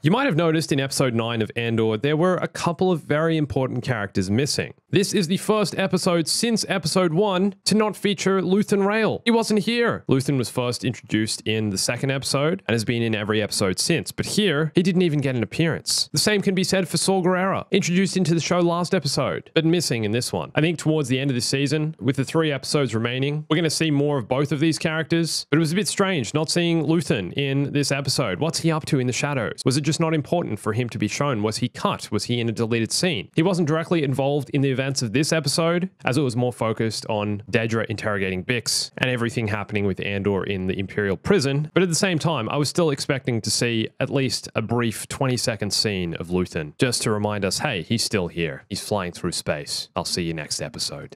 You might have noticed in episode 9 of Andor, there were a couple of very important characters missing. This is the first episode since episode 1 to not feature Luthen Rael. He wasn't here. Luthen was first introduced in the second episode and has been in every episode since, but here, he didn't even get an appearance. The same can be said for Saw Gerrera, introduced into the show last episode, but missing in this one. I think towards the end of the season, with the three episodes remaining, we're going to see more of both of these characters, but it was a bit strange not seeing Luthen in this episode. What's he up to in the shadows? Was it just not important for him to be shown? Was he cut? Was he in a deleted scene? He wasn't directly involved in the events of this episode, as it was more focused on Dedra interrogating Bix and everything happening with Andor in the Imperial prison. But at the same time, I was still expecting to see at least a brief 20 second scene of Luthen, just to remind us hey, he's still here. He's flying through space. I'll see you next episode.